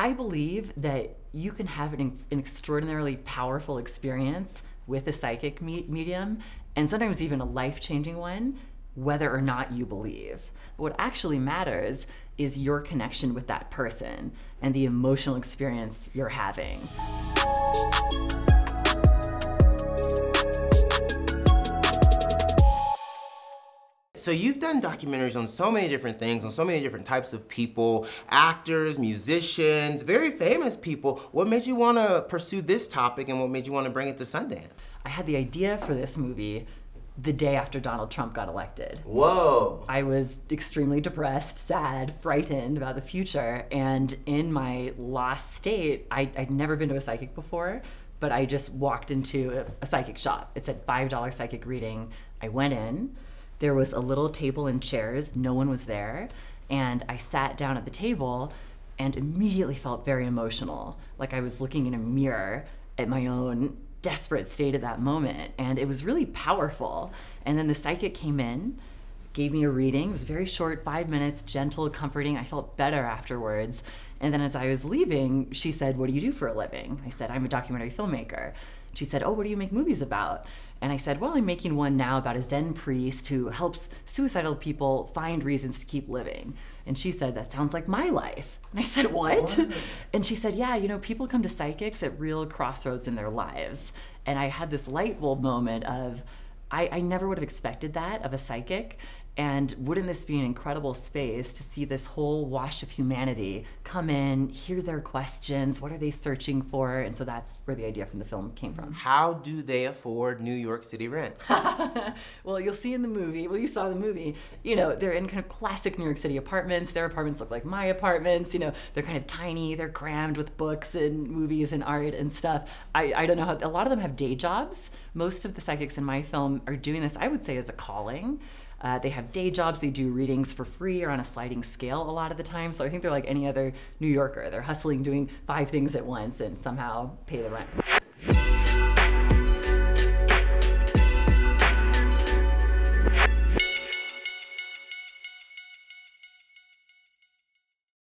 I believe that you can have an, an extraordinarily powerful experience with a psychic me- medium, and sometimes even a life changing one, whether or not you believe. What actually matters is your connection with that person and the emotional experience you're having. So you've done documentaries on so many different things, on so many different types of people, actors, musicians, very famous people. What made you want to pursue this topic and what made you want to bring it to Sundance? I had the idea for this movie the day after Donald Trump got elected. Whoa. I was extremely depressed, sad, frightened about the future. And in my lost state, I, would never been to a psychic before, but I just walked into a, a psychic shop. It said $5 psychic reading. I went in. There was a little table and chairs, no one was there. And I sat down at the table and immediately felt very emotional, like I was looking in a mirror at my own desperate state at that moment. And it was really powerful. And then the psychic came in, gave me a reading. It was very short, five minutes, gentle, comforting. I felt better afterwards. And then as I was leaving, she said, What do you do for a living? I said, I'm a documentary filmmaker. She said, Oh, what do you make movies about? And I said, Well, I'm making one now about a Zen priest who helps suicidal people find reasons to keep living. And she said, That sounds like my life. And I said, What? what? And she said, Yeah, you know, people come to psychics at real crossroads in their lives. And I had this light bulb moment of, I, I never would have expected that of a psychic. And wouldn't this be an incredible space to see this whole wash of humanity come in, hear their questions, what are they searching for? And so that's where the idea from the film came from. How do they afford New York City rent? well, you'll see in the movie, well, you saw the movie, you know, they're in kind of classic New York City apartments. Their apartments look like my apartments, you know, they're kind of tiny, they're crammed with books and movies and art and stuff. I, I don't know how, a lot of them have day jobs. Most of the psychics in my film are doing this, I would say, as a calling. Uh, they have day jobs. They do readings for free or on a sliding scale a lot of the time. So I think they're like any other New Yorker. They're hustling, doing five things at once, and somehow pay the rent.